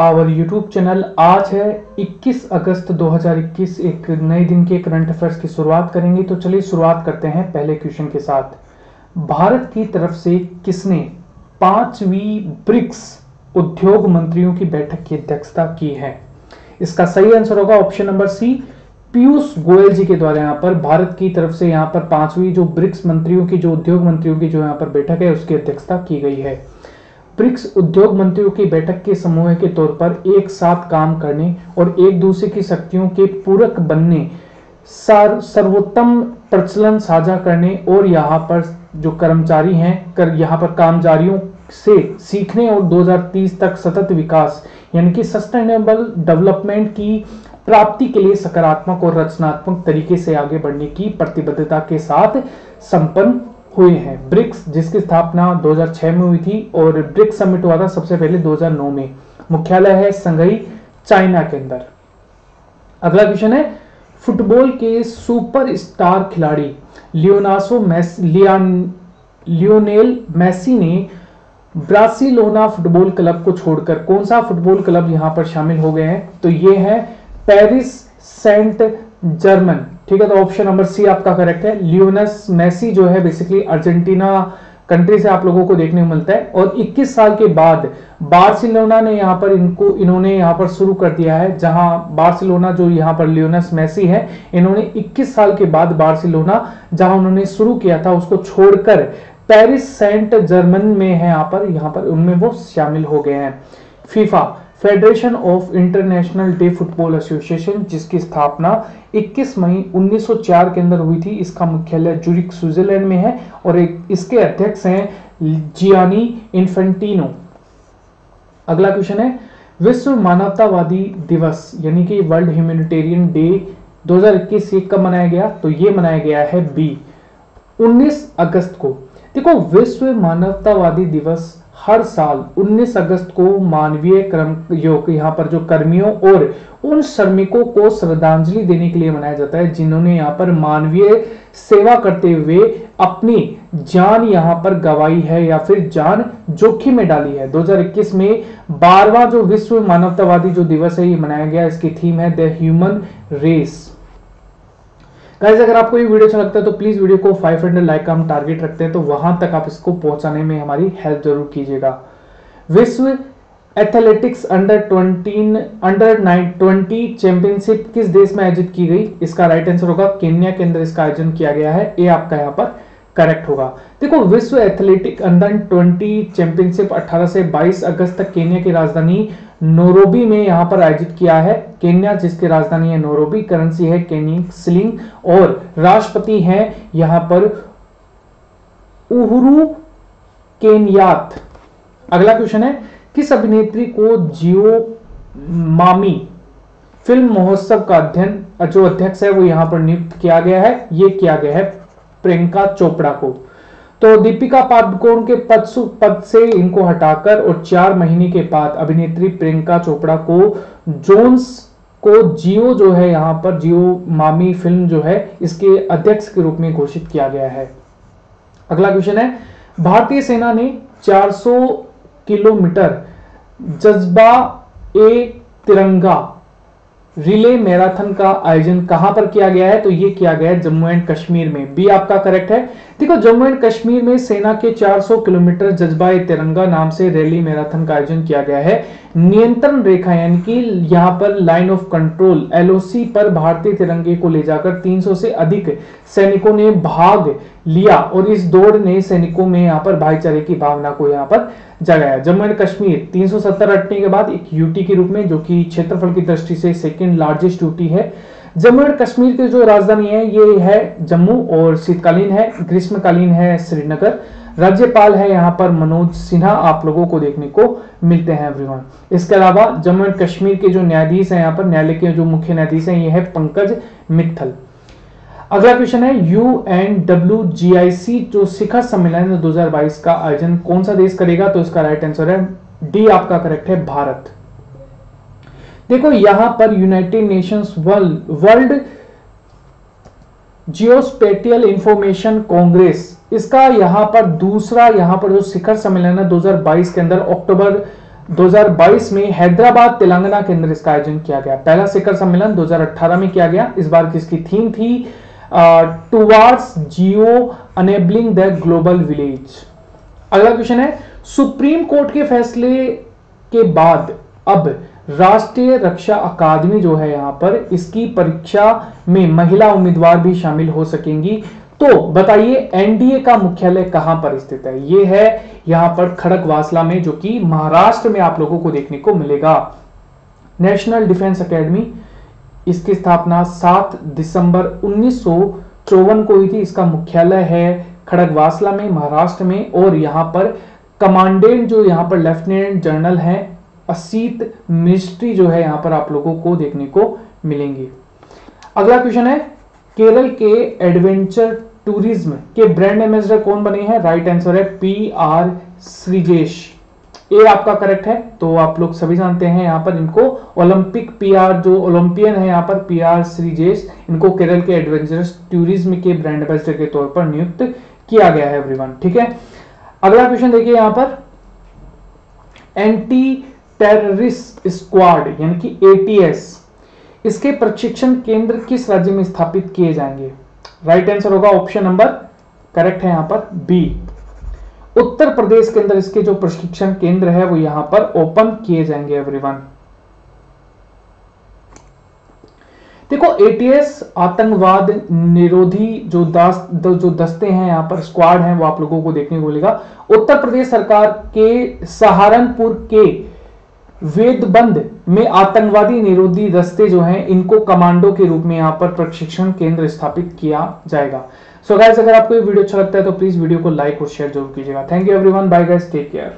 Our YouTube channel आज है 21 अगस्त 2021 एक नए दिन के करंट अफेयर्स की शुरुआत करेंगे। तो चलिए शुरुआत करते हैं पहले क्वेश्चन के साथ। भारत की तरफ़ से किसने पांचवी ब्रिक्स उद्योग मंत्रियों की बैठक की अध्यक्षता की है? इसका सही आंसर होगा option number C Piyush Goyal ji के द्वारा यहाँ पर। भारत की तरफ़ से यहाँ पर पांचवी जो ब्रिक्स मंत्रियों की, जो उद्योग मंत्रियों की जो यहाँ पर बैठक है, उसकी अध्यक्षता की गई है। ब्रिक्स उद्योग मंत्रियों की बैठक के समूह के तौर पर एक साथ काम करने और एक दूसरे की शक्तियों के पूरक बनने सर, सर्वोत्तम प्रचलन साझा करने और यहाँ पर जो कर्मचारी हैं कर यहाँ पर कामजारियों से सीखने और 2030 तक सतत विकास यानी कि सस्टेनेबल डेवलपमेंट की प्राप्ति के लिए सकारात्मक और रचनात्मक तरीके से आगे बढ़ने की प्रतिबद्धता के साथ संपन्न हुए हैं। ब्रिक्स, जिसकी स्थापना 2006 में हुई थी और ब्रिक्स समिट हुआ था सबसे पहले 2009 में। मुख्यालय है संघई, चाइना के अंदर। अगला क्वेश्चन है, फुटबॉल के सुपर स्टार खिलाड़ी लियोनासो मैस, लियान, लियोनेल मैसी ने ब्रासिलोना फुटबॉल क्लब को छोड़कर कौन सा फुटबॉल क्लब यहाँ पर शामिल हो गए हैं? तो ये है पेरिस सेंट जर्मन ठीक है तो ऑप्शन नंबर सी आपका करेक्ट है। लियोनस मेसी जो है बेसिकली अर्जेंटीना कंट्री से आप लोगों को देखने को मिलता है। और 21 साल के बाद बार्सिलोना ने यहाँ पर इनको, इन्होंने यहाँ पर शुरू कर दिया है, जहाँ बार्सिलोना जो यहाँ पर लियोनस मेसी है, इन्होंने 21 साल के बाद बार्सिलोना, जहाँ उन्होंने शुरू किया था, उसको छोड़कर पेरिस सेंट जर्मन में है यहाँ पर यहाँ पर उनमें वो शामिल हो गए हैं। FIFA federation of international de football association जिसकी स्थापना 21 मई 1904 के अंदर हुई थी, इसका मुख्यालय जूरिक स्विट्जरलैंड में है और एक इसके अध्यक्ष हैं जियानी इन्फेंटिनो अगला क्वेश्चन है, विश्व मानवतावादी दिवस, यानी कि वर्ल्ड ह्यूमैनिटेरियन डे 2021 ये कब मनाया गया? तो ये मनाया गया है बी 19 अगस्त को। देखो, विश्व मानवतावादी दिवस हर साल 19 अगस्त को मानवीय कर्म योग, यहाँ पर जो कर्मियों और उन श्रमिकों को श्रद्धांजलि देने के लिए मनाया जाता है, जिन्होंने यहाँ पर मानवीय सेवा करते हुए अपनी जान यहाँ पर गवाई है या फिर जान जोखिम में डाली है। 2021 में बारवा जो विश्व मानवतावादी जो दिवस है, ये मनाया गया। इसकी थीम है द ह्यूमन रेस। गाइज़ अगर आपको ये वीडियो अच्छा लगता है तो प्लीज़ वीडियो को 500 लाइक का हम टारगेट रखते हैं तो वहाँ तक आप इसको पहुँचाने में हमारी हेल्प ज़रूर कीजिएगा। विश्व एथलेटिक्स अंडर 20 अंडर 20 चैंपियनशिप किस देश में आयोजित की गई? इसका राइट आंसर होगा केन्या के अंदर इसका आयोजन किया गया है। ये आपका यहाँ पर करेक्ट होगा। देखो, विश्व एथलेटिक अंडर 20 चैंपियनशिप 18 से 22 अगस्त तक केन्या की राजधानी नोरोबी में यहाँ पर आयोजित किया है। केन्या, जिसकी राजधानी है नोरोबी करेंसी है केनी सिलिंग, और राष्ट्रपति हैं यहाँ पर उहुरु केन्यात। अगला क्वेश्चन है, किस अभिनेत्री को जियो मामी फ़िल्म महोत्सव का अध्ययन, जो अध्यक्ष है, वो यहाँ पर नियुक्त किया गया है। ये किया गया है प्रियंका चोपड़ा को। तो दीपिका पादुकोण के पद पद से इनको हटाकर और चार महीने के बाद अभिनेत्री प्रियंका चोपड़ा को जोन्स को जियो जो है यहाँ पर, जियो मामी फ़िल्म जो है, इसके अध्यक्ष के रूप में घोषित किया गया है। अगला क्वेश्चन है, भारतीय सेना ने 400 किलोमीटर जज्बा ए तिरंगा रिले मैराथन का आयोजन कहाँ पर किया गया है? तो ये किया गया है जम्मू एंड कश्मीर में। बी आपका करेक्ट है। देखो, जम्मू एंड कश्मीर में सेना के 400 किलोमीटर जज्बा तिरंगा नाम से रैली मैराथन का आयोजन किया गया है। नियंत्रण रेखा यानी कि यहाँ पर लाइन ऑफ़ कंट्रोल, एलओसी पर भारतीय तिरंगे को ले जाकर 300 से अधिक सैनिकों ने भाग लिया और इस दौड़ ने सैनिकों में यहाँ पर भाईचारे की भावना को यहाँ पर जगाया। जम्मू एंड कश्मीर 370 हटने के बाद एक यूटी के रूप में, जो कि क्षेत्रफल की दृष्टि से सेकेंड लार्जेस्ट यूटी है। जम्मू एंड कश्मीर की जो राजधानी है, ये है जम्मू और शीतकालीन है, ग्रीष्मकालीन है श्रीनगर। राज्यपाल है यहाँ पर मनोज सिन्हा, आप लोगों को देखने को मिलते हैं एवरीवन इसके अलावा जम्मू एंड कश्मीर के जो न्यायाधीश हैं यहाँ पर, न्यायालय के जो मुख्य न्यायाधीश हैं, ये है पंकज मित्थल। अगला क्वेश्चन है U N W G I C जो शिखर सम्मेलन 2022 का आयोजन कौन सा देश करेगा? तो इसका राइट आंसर है डी आपका करेक्ट है, भारत। देखो, यहाँ पर United Nations World Geospatial Information Congress इसका यहाँ पर दूसरा यहाँ पर जो शिखर सम्मेलन है 2022 के अंदर अक्टूबर 2022 में हैदराबाद तेलंगाना के अंदर इसका आयोजन किया गया। पहला शिखर सम्मेलन 2018 में किया गया। इस बार किसकी थीम थी? Towards geo enabling the global village अगला क्वेश्चन है, सुप्रीम कोर्ट के फैसले के बाद, अब राष्ट्रीय रक्षा अकादमी जो है यहाँ पर, इसकी परीक्षा में महिला उम्मीदवार भी शामिल हो सकेंगी। तो बताइए, एनडीए का मुख्यालय कहाँ पर स्थित है? यह है यहाँ पर खड़गवासला में, जो कि महाराष्ट्र में आप लोगों को देखने को मिलेगा। नेशनल डिफेंस एकेडमी इसकी स्थापना 7 दिसंबर उन्नीस सौ चौवन को हुई थी। इसका मुख्यालय है खड़गवासला में, महाराष्ट्र में, और यहाँ पर कमांडेंट जो यहाँ पर लेफ्टिनेंट जनरल हैं असीत मिस्ट्री जो है यहाँ पर आप लोगों को देखने को मिलेंगे। अगला क्वेश्चन है, केरल के एडवेंचर टूरिज़्म के ब्रांड एम्बेसडर कौन बने हैं? राइट आंसर है पी आर श्रीजेश ए आपका करेक्ट है तो आप लोग सभी जानते हैं यहाँ पर इनको। ओलंपिक पीआर जो ओलंपियन है यहाँ पर पीआर श्रीजेश इनको केरल के एडवेंचरस टूरिज़्म के ब्रांड एम्बेसडर के तौर पर नियुक्त किया गया है एवरीवन ठीक है? अगला क्वेश्चन देखिए यहाँ पर। एंटी टेररिस्ट स्क्वाड यानी कि एटीएस इसके प्रशिक्षण केंद्र किस राज्य में स्थापित किए जाएँगे? राइट आंसर होगा ऑप्शन नंबर करेक्ट है यहाँ पर बी उत्तर प्रदेश के अंदर इसके जो प्रशिक्षण केंद्र है, वो यहाँ पर ओपन किए जाएँगे एवरीवन देखो एटीएस आतंकवाद निरोधी जो दास जो दस्ते हैं यहाँ पर स्क्वाड हैं, वो आप लोगों को देखने को मिलेगा. उत्तर प्रदेश सरकार के सहारनपुर के वेदबंद में आतंकवादी निरोधी दस्ते जो हैं, इनको कमांडो के रूप में यहाँ पर प्रशिक्षण केंद्र स्थापित किया जाएगा। सो so गाइस अगर आपको ये वीडियो अच्छा लगता है तो प्लीज़ वीडियो को लाइक और शेयर ज़रूर कीजिएगा। Thank you everyone bye guys take care